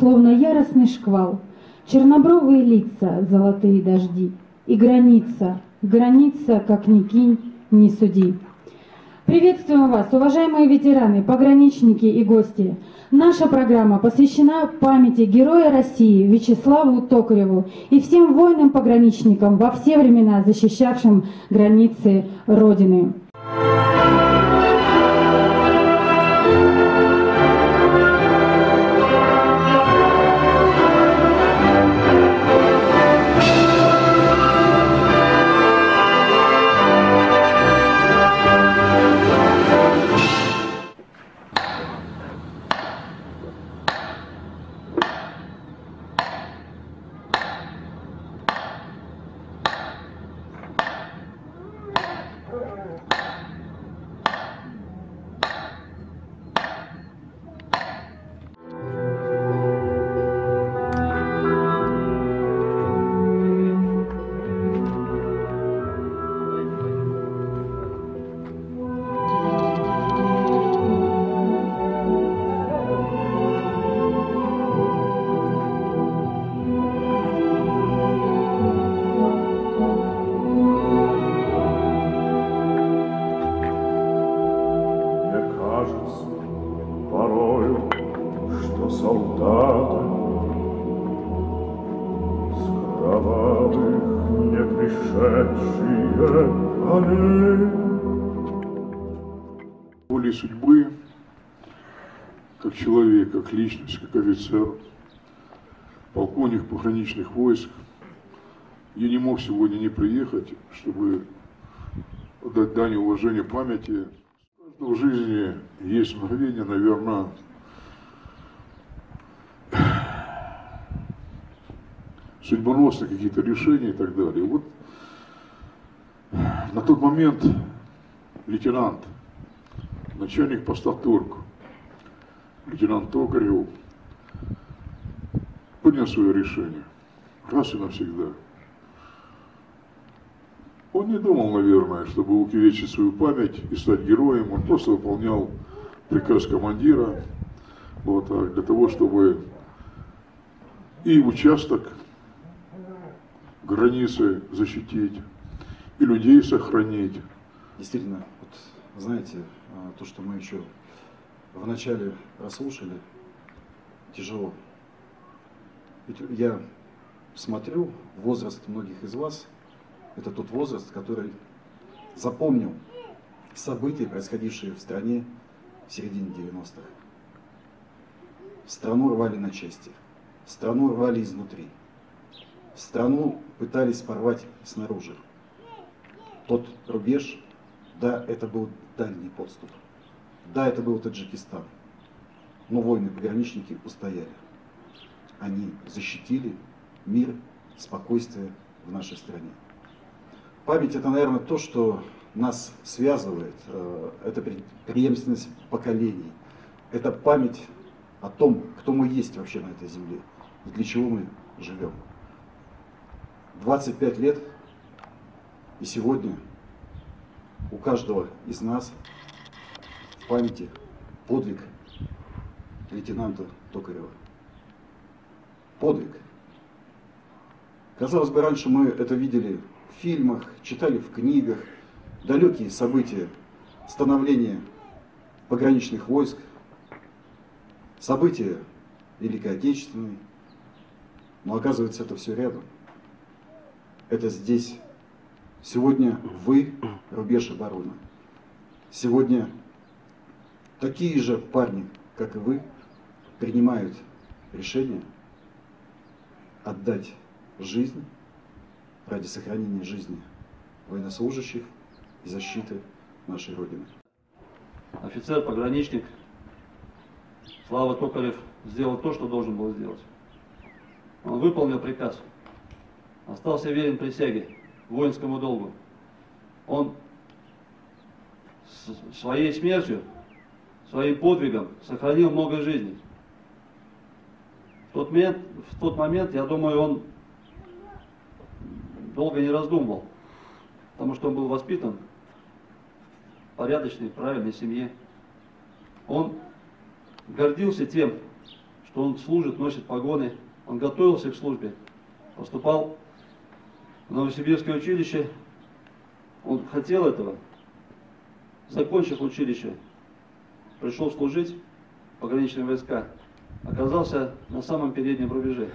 словно яростный шквал, чернобровые лица, золотые дожди, и граница, граница, как ни кинь, ни суди. Приветствуем вас, уважаемые ветераны, пограничники и гости. Наша программа посвящена памяти героя России Вячеславу Токареву и всем воинам-пограничникам во все времена защищавшим границы Родины. Кажется порою, что солдаты с кровавых не пришедшие полей. волей судьбы, как человек, как личность, как офицер, полковник пограничных войск, я не мог сегодня не приехать, чтобы отдать дань уважения памяти. У каждого в жизни есть мгновение, наверное, судьбоносные какие-то решения и так далее. Вот на тот момент лейтенант, начальник поста Турк, лейтенант Токарев, принял свое решение раз и навсегда. Он не думал, наверное, чтобы увековечить свою память и стать героем. Он просто выполнял приказ командира вот так, для того, чтобы и участок границы защитить, и людей сохранить. Действительно, вот знаете, а, то, что мы еще вначале расслушали, тяжело. Ведь я смотрю, возраст многих из вас, это тот возраст, который запомнил события, происходившие в стране в середине 90-х. Страну рвали на части, страну рвали изнутри, страну пытались порвать снаружи. Тот рубеж, да, это был дальний подступ, да, это был Таджикистан, но воины-пограничники устояли. Они защитили мир, спокойствие в нашей стране. Память это, наверное, то, что нас связывает, э, это пре- преемственность поколений, это память о том, кто мы есть вообще на этой земле и для чего мы живем. 25 лет, и сегодня у каждого из нас в памяти подвиг лейтенанта Токарева. Подвиг. Казалось бы, раньше мы это видели фильмах, читали в книгах, далекие события становления пограничных войск, события Великой Отечественной. Но оказывается, это все рядом. Это здесь. Сегодня вы рубеж обороны. Сегодня такие же парни, как и вы, принимают решение отдать жизнь ради сохранения жизни военнослужащих и защиты нашей Родины. офицер-пограничник Слава Токарев сделал то, что должен был сделать. Он выполнил приказ, остался верен присяге, воинскому долгу. Он своей смертью, своим подвигом сохранил много жизней. В тот, момент, в тот момент, я думаю, он долго не раздумывал, потому что он был воспитан в порядочной, правильной семье. Он гордился тем, что он служит, носит погоны. Он готовился к службе, поступал в Новосибирское училище. Он хотел этого. Закончив училище, пришел служить в пограничные войска. Оказался на самом переднем рубеже,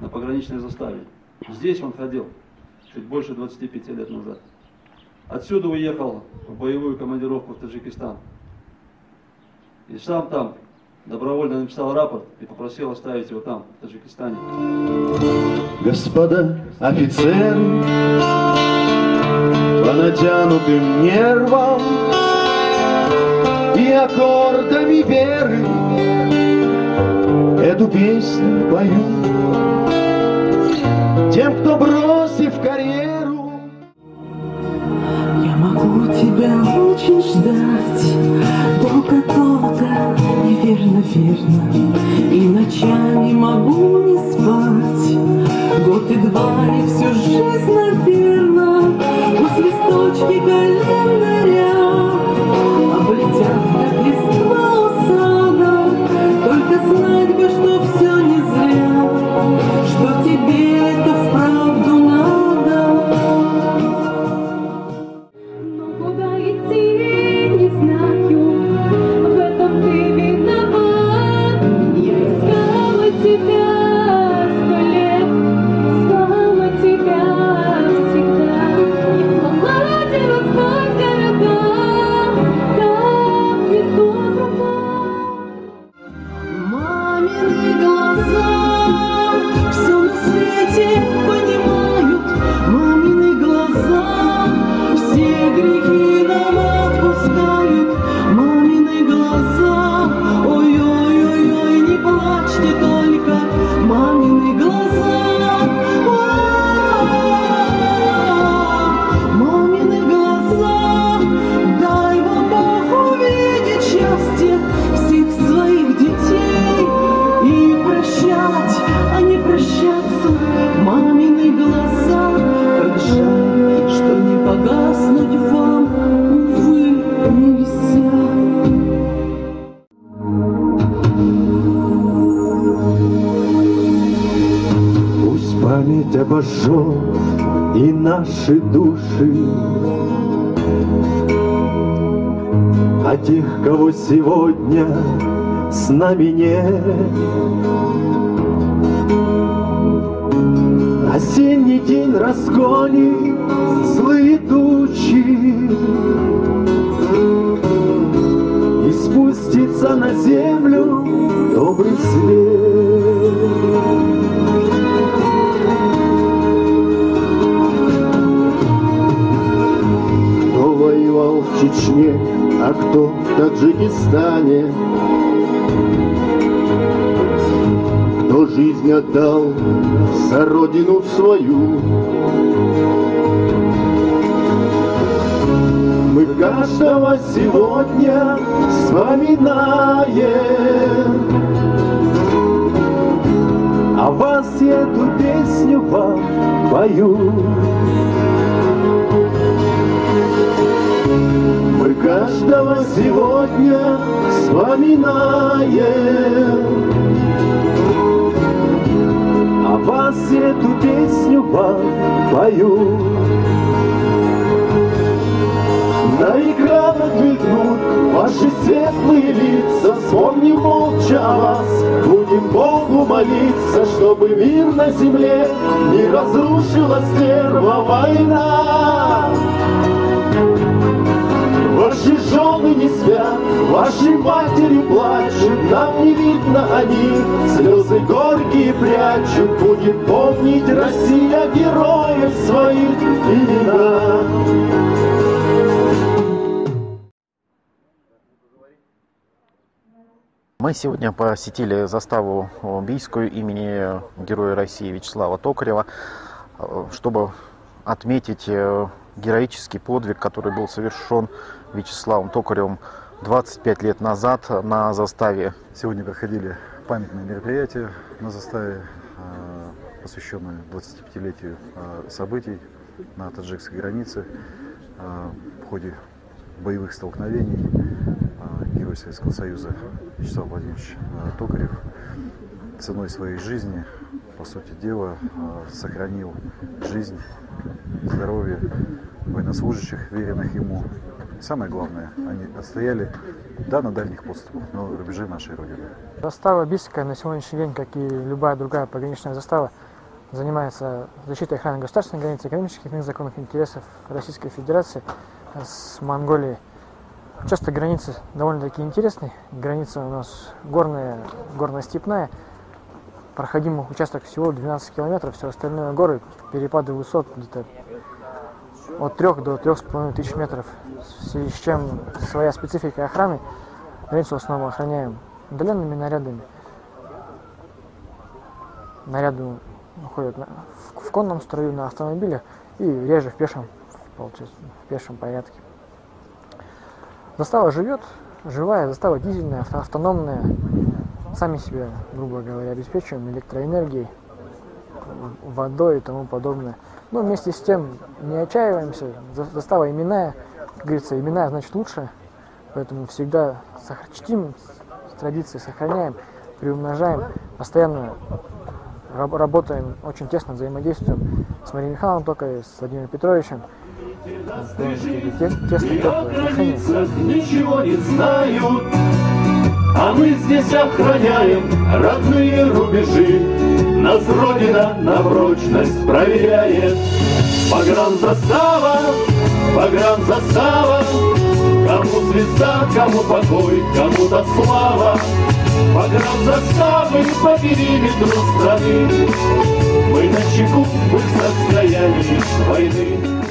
на пограничной заставе. Здесь он ходил чуть больше 25 лет назад. Отсюда уехал в боевую командировку в Таджикистан. И сам там добровольно написал рапорт и попросил оставить его там, в Таджикистане. Господа офицеры, по натянутым нервам и аккордами веры эту песню пою тем, кто бросив тебя очень ждать. Долго-долго и верно-верно И ночами могу не спать. Год и два и всю жизнь, наверно. У свисточки календаря Память обожжет и наши души. А тех, кого сегодня с нами нет. Осенний день разгонит злые тучи И спустится на землю добрый свет Кто жизнь отдал за родину свою. Мы каждого сегодня вспоминаем. А вас я эту песню вам пою. Мы каждого сегодня вспоминаем вас эту песню вам пою. На экранах мелькнут ваши светлые лица Вспомним молча о вас, будем Богу молиться Чтобы мир на земле не разрушила стерва война жены не спят, ваши матери плачут, Нам не видно они, слезы горькие прячут. Будет помнить Россия героев своих имена. Мы сегодня посетили заставу Бийскую имени Героя России Вячеслава Токарева, э, чтобы отметить э, героический подвиг, который был совершен Вячеславом Токаревым 25 лет назад на заставе. Сегодня проходили памятные мероприятия на заставе, э, посвященные 25-летию э, событий на таджикской границе. Э, В ходе боевых столкновений Герой Советского Союза Вячеслав Владимирович Токарев ценой своей жизни, по сути дела, э, сохранил жизнь, здоровье военнослужащих, веренных ему. И самое главное, они отстояли, да, на дальних подступах, но рубежи нашей Родины. Застава Бийская на сегодняшний день, как и любая другая пограничная застава, занимается защитой охраны государственной границы, экономических и незаконных интересов Российской Федерации с Монголией. Часто границы довольно-таки интересные. Граница у нас горная, горно-степная. Проходимый участок всего 12 километров, все остальное горы, перепады высот где-то от 3 до 3,5 тысяч метров. В связи с чем своя специфика охраны. Границу в основном охраняем удаленными нарядами. Наряды ходят на, в, конном строю, на автомобилях и реже в пешем, в пешем порядке. Застава живет, живая, застава дизельная, авто, автономная. Сами себя, грубо говоря, обеспечиваем электроэнергией, водой и тому подобное. Но вместе с тем не отчаиваемся. Застава именная, как говорится, именная значит лучше. Поэтому всегда чтим традиции, сохраняем, приумножаем, постоянно работаем, очень тесно взаимодействуем с Марией Михайловной Токовой, с Владимиром Петровичем. Ничего не знают, а мы здесь охраняем родные рубежи. Нас Родина на прочность проверяет. Погранзастава, погранзастава, Кому звезда, кому покой, кому-то слава. Погранзаставы по периметру страны Мы на чеку в состоянии войны